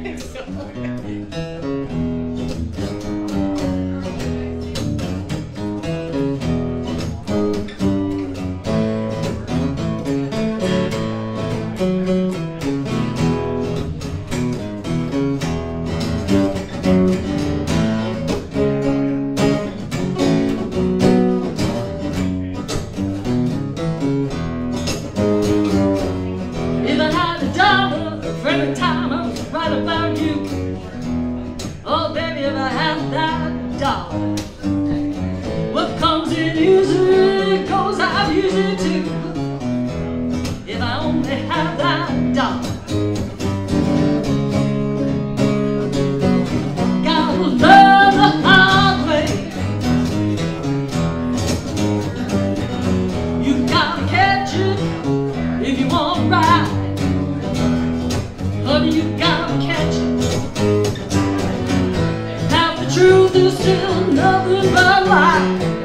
so. to have that done. Gotta learn the hard way. You gotta catch it if you want. Honey, you gotta catch it. Half the truth is still nothing but lies.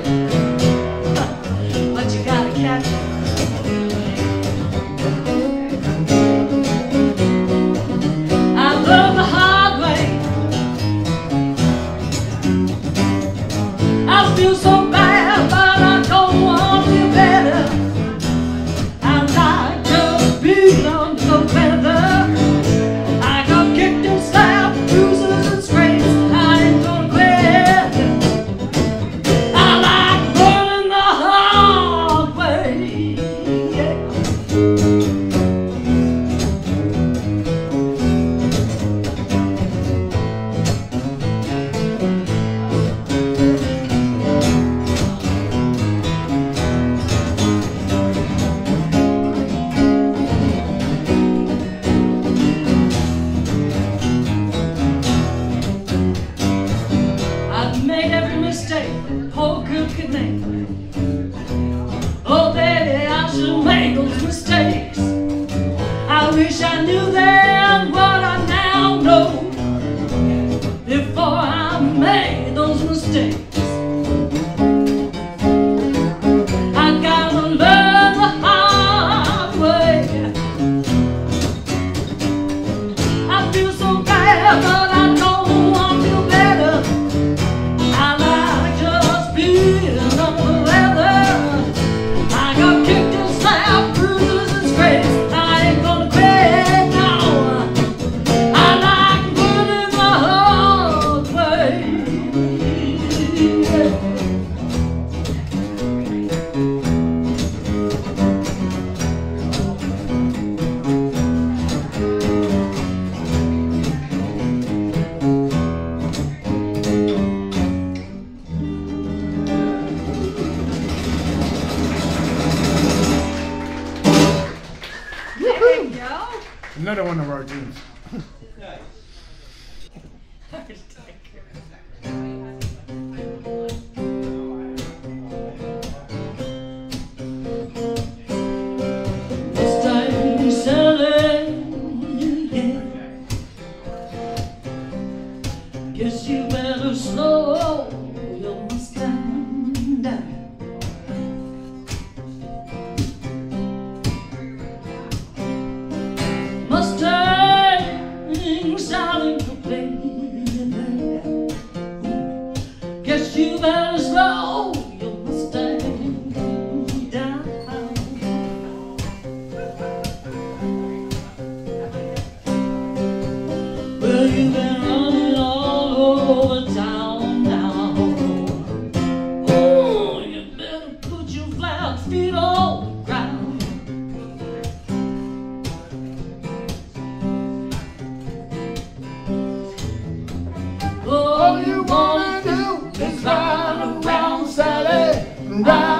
나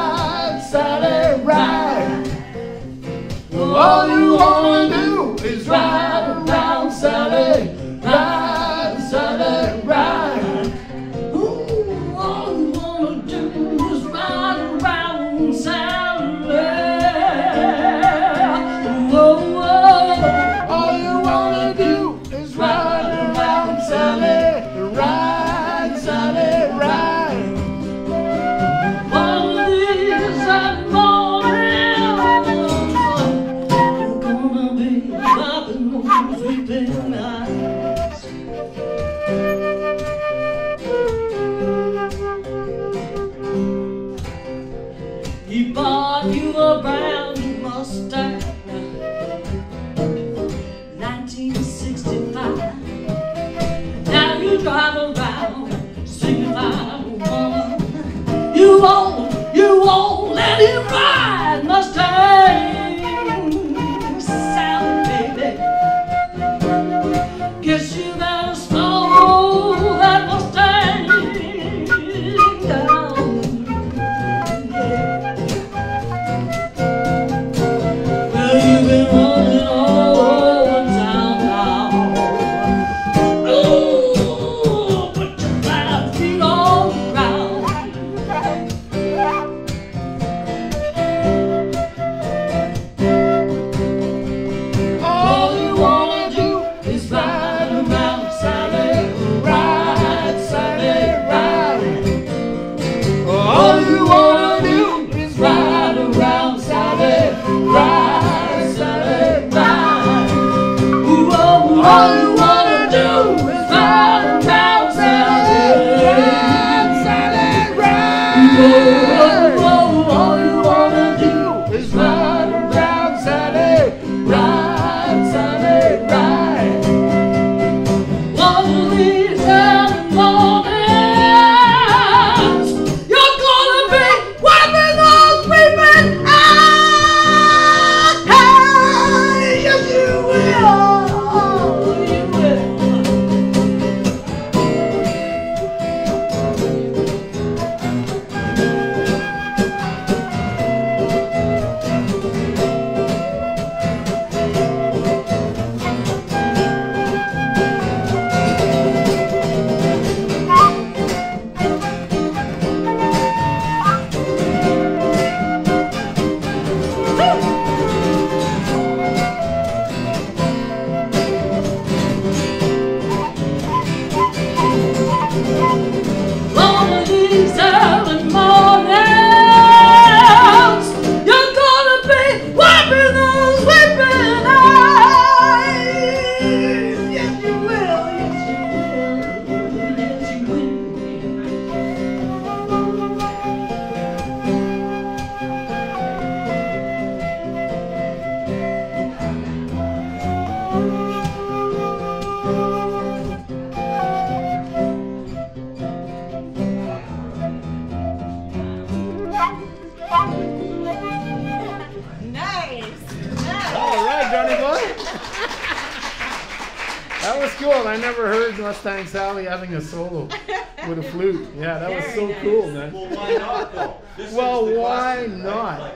Mustang Sally having a solo with a flute. Yeah, that was so nice. cool, man. Well, why not though? This Well, the why question, right? not? Like,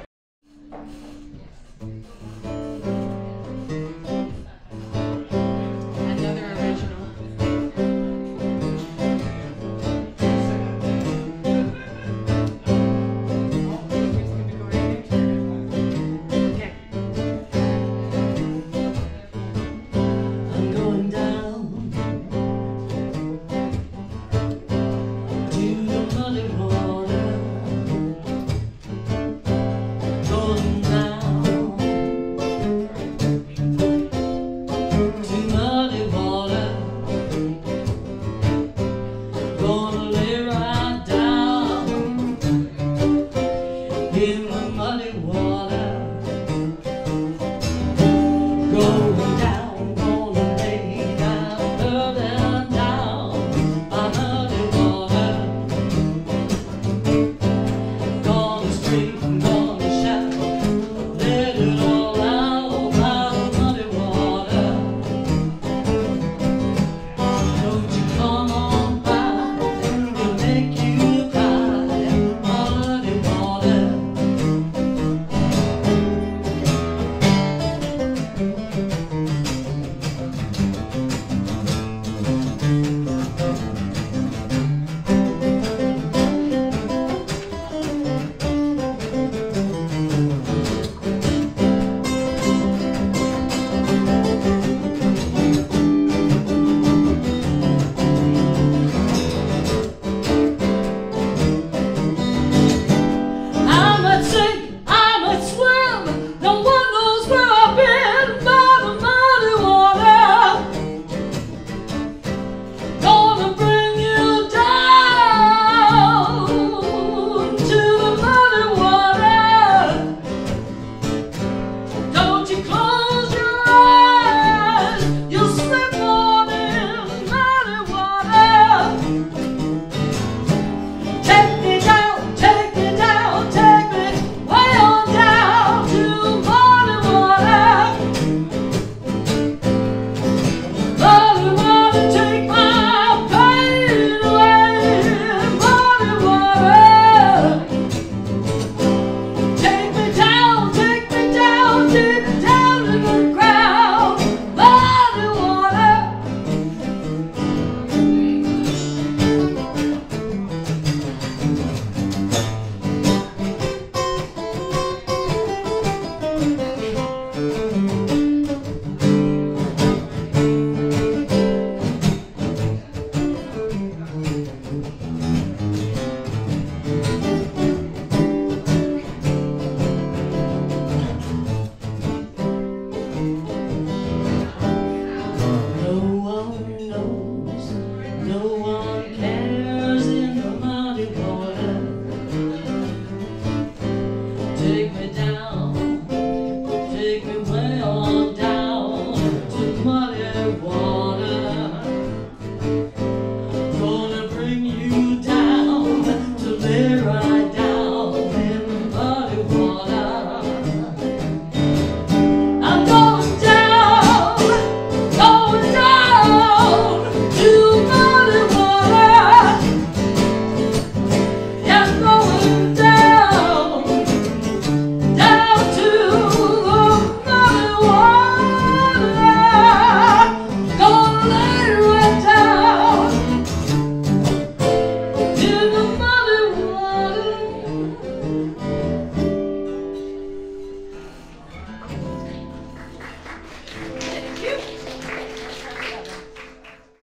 corazón